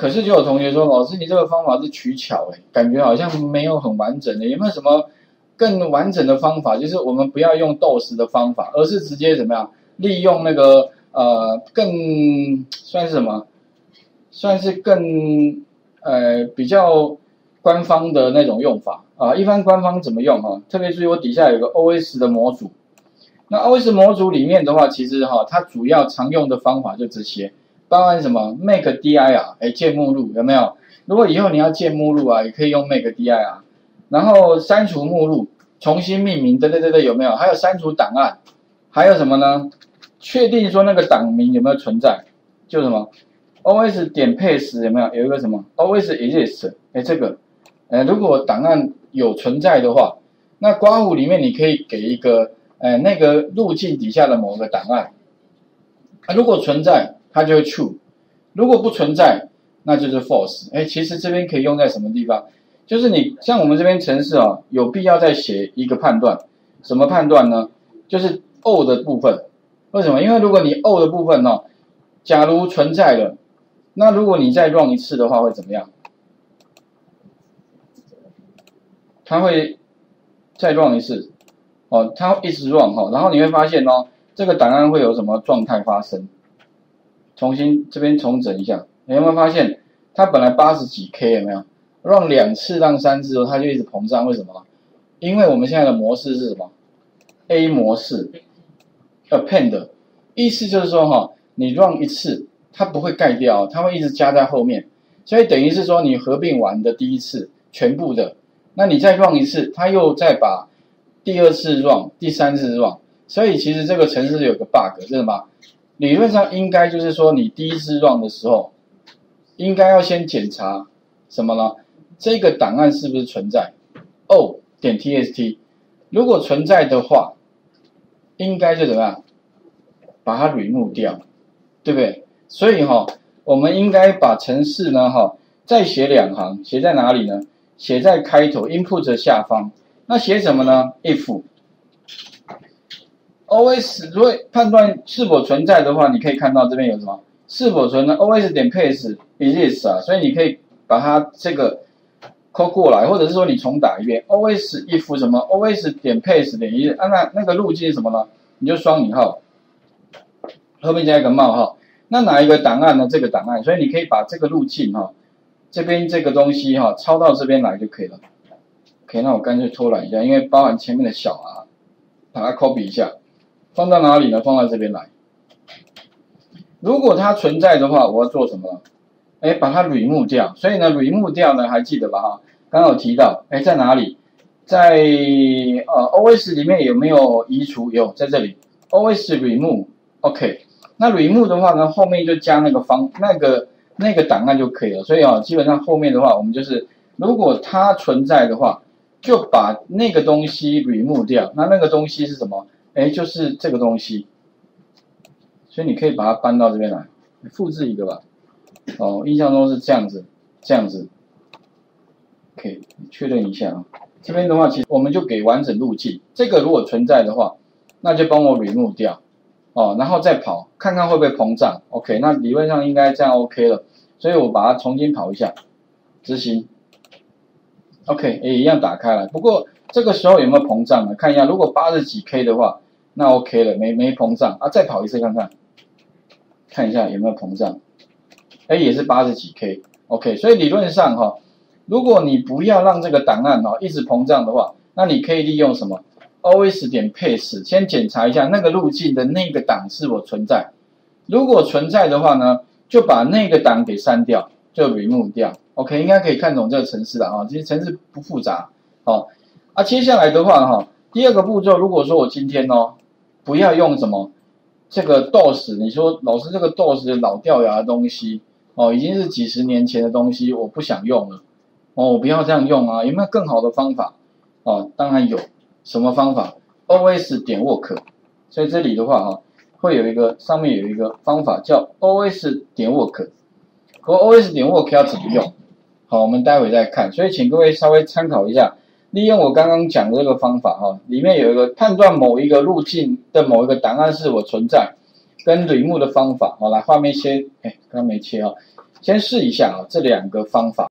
可是就有同学说，老师你这个方法是取巧哎，感觉好像没有很完整的，有没有什么更完整的方法？就是我们不要用斗时的方法，而是直接怎么样利用那个呃更算是什么？算是更呃比较官方的那种用法啊。一般官方怎么用哈？特别注意我底下有个 OS 的模组。那 OS 模组里面的话，其实哈它主要常用的方法就这些。包含什么？Make dir，哎，建目录有没有？如果以后你要建目录啊，也可以用 Make dir。然后删除目录，重新命名，对对对对，有没有？还有删除档案，还有什么呢？确定说那个档名有没有存在？就什么？os 点 paste 有没有？有一个什么？os exist，哎，这个，哎，如果档案有存在的话，那刮胡里面你可以给一个，哎，那个路径底下的某个档案，啊，如果存在。它就会 true，如果不存在，那就是 false。哎，其实这边可以用在什么地方？就是你像我们这边程式啊，有必要再写一个判断，什么判断呢？就是 o 的部分。为什么？因为如果你 o 的部分呢，假如存在了，那如果你再 run 一次的话，会怎么样？它会再 run 一次，哦，它一直 run 哈，然后你会发现哦，这个档案会有什么状态发生？重新这边重整一下，你有没有发现它本来八十几 K 有没有？让两次让三次后，它就一直膨胀，为什么？因为我们现在的模式是什么？A 模式，append，意思就是说哈，你 run 一次，它不会盖掉，它会一直加在后面，所以等于是说你合并完的第一次全部的，那你再 run 一次，它又再把第二次 run，第三次 run，所以其实这个程式有个 bug 是什么？理论上应该就是说，你第一次 run 的时候，应该要先检查什么呢？这个档案是不是存在？o 点 txt，如果存在的话，应该就怎么样？把它 remove 掉，对不对？所以哈，我们应该把程式呢哈，再写两行，写在哪里呢？写在开头 input 下方。那写什么呢？if os 如果判断是否存在的话，你可以看到这边有什么是否存在 os 点 paste exist 啊，所以你可以把它这个扣过来，或者是说你重打一遍 os if 什么 os 点 paste 点一啊那那个路径是什么呢？你就双引号后面加一个冒号，那哪一个档案呢？这个档案，所以你可以把这个路径哈这边这个东西哈抄到这边来就可以了。OK，那我干脆偷懒一下，因为包含前面的小啊，把它 copy 一下。放到哪里呢？放到这边来。如果它存在的话，我要做什么？哎，把它 remove 掉。所以呢，remove 掉呢，还记得吧？哈，刚刚有提到，哎，在哪里？在呃，OS 里面有没有移除？有，在这里。OS remove，OK。那 remove 的话呢，后面就加那个方那个那个档案就可以了。所以啊，基本上后面的话，我们就是如果它存在的话，就把那个东西 remove 掉。那那个东西是什么？哎，就是这个东西，所以你可以把它搬到这边来，复制一个吧。哦，印象中是这样子，这样子。OK，确认一下啊。这边的话，其实我们就给完整路径。这个如果存在的话，那就帮我 remove 掉。哦，然后再跑，看看会不会膨胀。OK，那理论上应该这样 OK 了。所以我把它重新跑一下，执行。OK，也一样打开了。不过。这个时候有没有膨胀呢？看一下，如果八十几 K 的话，那 OK 了，没没膨胀啊。再跑一次看看，看一下有没有膨胀。哎，也是八十几 K，OK。所以理论上哈，如果你不要让这个档案哈一直膨胀的话，那你可以利用什么？OS 点 paste 先检查一下那个路径的那个档是否存在。如果存在的话呢，就把那个档给删掉，就 remove 掉。OK，应该可以看懂这个程式了啊。其实程式不复杂，哦。啊，接下来的话哈，第二个步骤，如果说我今天哦，不要用什么这个 DOS，你说老师这个 DOS 老掉牙的东西哦，已经是几十年前的东西，我不想用了哦，我不要这样用啊，有没有更好的方法哦？当然有，什么方法？OS 点 work，所以这里的话哈，会有一个上面有一个方法叫 OS 点 work，和 OS 点 work 要怎么用？好，我们待会再看，所以请各位稍微参考一下。利用我刚刚讲的这个方法哈，里面有一个判断某一个路径的某一个档案是否存在，跟李牧的方法，好来画面先，哎，刚刚没切哈，先试一下啊这两个方法。